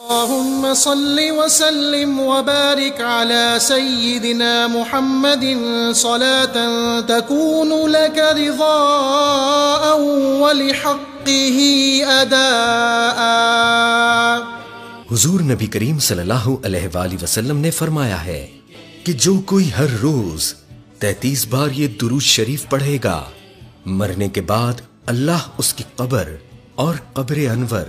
اللهم صل وسلم وبارك على سيدنا محمد صلاة تكون لك رضاء ولحقه أداء. حضور نبی کریم صلی اللہ علیہ وآلہ وسلم نے فرمایا ہے کہ جو کوئی ہر روز تینتیس بار یہ درود شریف پڑھے گا، مرنے کے بعد اللہ اس کی قبر اور قبر انور